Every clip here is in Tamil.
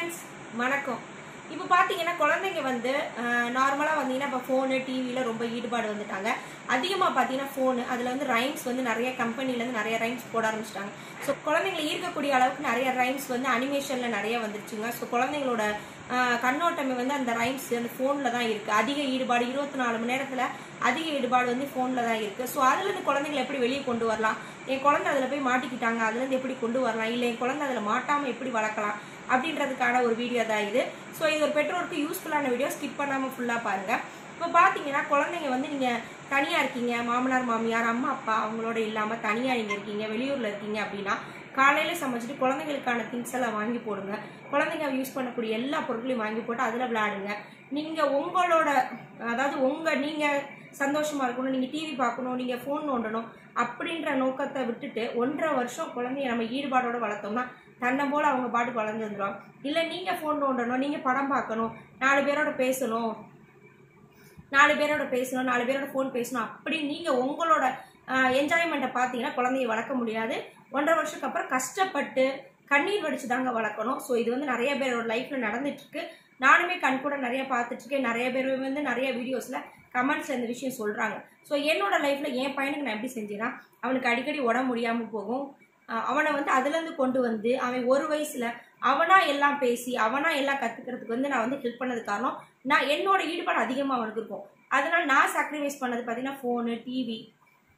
ஃப்ரெண்ட்ஸ் வணக்கம். இப்போ பார்த்தீங்கன்னா குழந்தைங்க வந்து நார்மலாக வந்தீங்கன்னா இப்போ ஃபோனு டிவியில் ரொம்ப ஈடுபாடு வந்துட்டாங்க அதிகமாக பார்த்தீங்கன்னா ஃபோனு அதில் வந்து ரைம்ஸ் வந்து நிறைய கம்பெனிலேருந்து நிறைய ரைம்ஸ் போட ஆரம்பிச்சிட்டாங்க. ஸோ குழந்தைங்களை ஈர்க்கக்கூடிய அளவுக்கு நிறைய ரைம்ஸ் வந்து அனிமேஷனில் நிறைய வந்துருச்சுங்க. ஸோ குழந்தைங்களோட கண்ணோட்டமே வந்து அந்த ரைம்ஸ் அந்த ஃபோனில் தான் இருக்குது அதிக ஈடுபாடு இருபத்தி நாலு மணி நேரத்தில் அதிக ஈடுபாடு வந்து ஃபோனில் தான் இருக்குது ஸோ அதுலேருந்து குழந்தைங்களை எப்படி வெளியே கொண்டு வரலாம்? என் குழந்தை அதில் போய் மாட்டிக்கிட்டாங்க அதுலேருந்து எப்படி கொண்டு வரலாம்? இல்லை என் குழந்தை அதில் மாட்டாமல் எப்படி வளர்க்கலாம்? அப்படின்றதுக்கான ஒரு வீடியோ தான் இது. ஸோ இது ஒரு பெற்றோருக்கு யூஸ்ஃபுல்லான வீடியோ ஸ்கிப் பண்ணாமல் ஃபுல்லாக பாருங்கள் இப்போ பார்த்தீங்கன்னா குழந்தைங்க வந்து நீங்கள் தனியாக இருக்கீங்க. மாமனார் மாமியார் அம்மா அப்பா அவங்களோட இல்லாமல் தனியாக நீங்கள் இருக்கீங்க வெளியூரில் இருக்கீங்க அப்படின்னா காலையில் சமைச்சிட்டு குழந்தைங்களுக்கான திங்ஸ் எல்லாம் வாங்கி போடுங்க. குழந்தைங்க யூஸ் பண்ணக்கூடிய எல்லா பொருட்களையும் வாங்கி போட்டு அதில் விளையாடுங்க. நீங்கள் உங்களோட அதாவது உங்கள் நீங்கள் சந்தோஷமாக இருக்கணும் நீங்கள் டிவி பார்க்கணும் நீங்கள் ஃபோன் நோண்டணும் அப்படின்ற நோக்கத்தை விட்டுட்டு ஒன்றரை வருஷம் குழந்தைய நம்ம ஈடுபாடோடு வளர்த்தோம்னா தன்னை போல் அவங்க பாட்டுக்கு வளர்ந்துருந்துடும் இல்லை நீங்கள் ஃபோன் நோண்டணும் நீங்கள் படம் பார்க்கணும் நாலு பேரோட பேசணும் நாலு பேரோட பேசணும் நாலு பேரோட ஃபோன் பேசணும் அப்படி நீங்கள் உங்களோட என்ஜாய்மெண்ட்டை பார்த்தீங்கன்னா குழந்தைய வளர்க்க முடியாது. ஒன்றரை வருஷத்துக்கு அப்புறம் கஷ்டப்பட்டு கண்ணீர் வடிச்சு தாங்க வளர்க்கணும். ஸோ இது வந்து நிறைய பேரோட லைஃப்பில் நடந்துட்டுருக்கு. நானுமே கண் கூட நிறைய பார்த்துட்ருக்கேன் நிறைய பேர் வந்து நிறைய வீடியோஸில் கமெண்ட்ஸில் இந்த விஷயம் சொல்கிறாங்க ஸோ என்னோட லைஃப்பில் என் பையனுக்கு நான் எப்படி செஞ்சேன்னா அவனுக்கு அடிக்கடி உடம்பு முடியாமல் போகும். அவனை வந்து அதுலேருந்து கொண்டு வந்து அவன் ஒரு வயசில் அவனாக எல்லாம் பேசி அவனாக எல்லாம் கற்றுக்கிறதுக்கு வந்து நான் வந்து ஹெல்ப் பண்ணது காரணம் நான் என்னோட ஈடுபாடு அதிகமாக அவனுக்கு இருக்கும். அதனால் நான் சாக்ரிஃபைஸ் பண்ணது பார்த்தீங்கன்னா ஃபோனு டிவி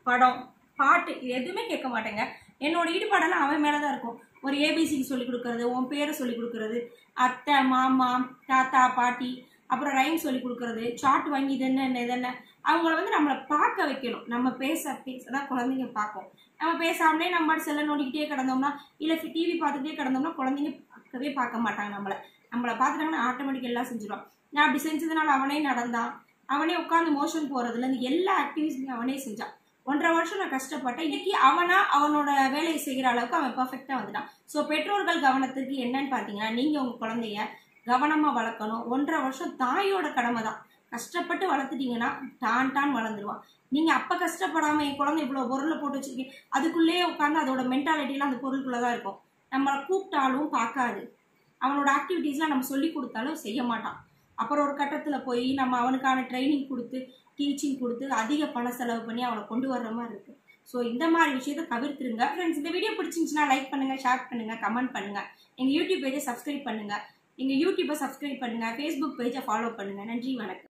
படம் பாட்டு இது எதுவுமே கேட்க மாட்டேங்க. என்னோட ஈடுபாடெல்லாம் அவன் மேலே தான் இருக்கும். ஒரு ஏபிசிக்கு சொல்லிக் கொடுக்கறது உன் பேரை சொல்லிக் கொடுக்கறது அத்தை மாமா தாத்தா பாட்டி அப்புறம் ரைம் சொல்லிக் கொடுக்கறது சாட் வாங்கி இது என்ன இது என்ன. அவங்கள வந்து நம்மளை பார்க்க வைக்கணும். நம்ம பேச பேச தான் குழந்தைங்க பார்க்கும். நம்ம பேசாமலே நம்ம செல்லை நோண்டிக்கிட்டே கிடந்தோம்னா இல்லை டிவி பார்த்துட்டே கிடந்தோம்னா குழந்தைங்க பார்க்கவே பார்க்க மாட்டாங்க நம்மளை. நம்மளை பார்த்துட்டாங்கன்னா ஆட்டோமேட்டிக் எல்லாம் செஞ்சிடும் நான் அப்படி செஞ்சதுனால அவனே நடந்தான். அவனே உட்காந்து மோஷன் போகிறதுலேருந்து எல்லா ஆக்டிவிட்டியும் அவனே செஞ்சான். ஒன்றரை வருஷம் நான் கஷ்டப்பட்டேன். இன்னைக்கு அவனா அவனோட வேலையை செய்கிற அளவுக்கு அவன் பர்ஃபெக்டாக வந்துட்டான். ஸோ பெற்றோர்கள் கவனத்துக்கு என்னன்னு பார்த்தீங்கன்னா நீங்கள் உங்கள் குழந்தைய கவனமாக வளர்க்கணும். ஒன்றரை வருஷம் தாயோட கடமை தான். கஷ்டப்பட்டு வளர்த்துட்டீங்கன்னா டான் டான் வளர்ந்துருவான். நீங்கள் அப்போ கஷ்டப்படாமல் என் குழந்தை இவ்வளோ பொருளை போட்டு வச்சிருக்கீங்க. அதுக்குள்ளேயே உட்காந்து அதோட மென்டாலிட்டிலாம் அந்த பொருளுக்குள்ளே தான் இருக்கும். நம்மளை கூப்பிட்டாலும் பார்க்காது. அவனோட ஆக்டிவிட்டீஸ்லாம் நம்ம சொல்லி கொடுத்தாலும் செய்ய மாட்டான். அப்புறம் ஒரு கட்டத்தில் போய் நம்ம அவனுக்கான ட்ரைனிங் கொடுத்து டீச்சிங் கொடுத்து அதிக பண செலவு பண்ணி அவனை கொண்டு வர்ற மாதிரி இருக்குது ஸோ இந்த மாதிரி விஷயத்தை தவிர்த்துருங்க. ஃப்ரெண்ட்ஸ் இந்த வீடியோ பிடிச்சிருந்துச்சுன்னா லைக் பண்ணுங்கள் ஷேர் பண்ணுங்கள் கமெண்ட் பண்ணுங்கள் எங்கள் யூடியூப் பேஜை சப்ஸ்கிரைப் பண்ணுங்கள் எங்கள் யூடியூப்பை சப்ஸ்கிரைப் பண்ணுங்கள் ஃபேஸ்புக் பேஜை ஃபாலோ பண்ணுங்கள் நன்றி வணக்கம்.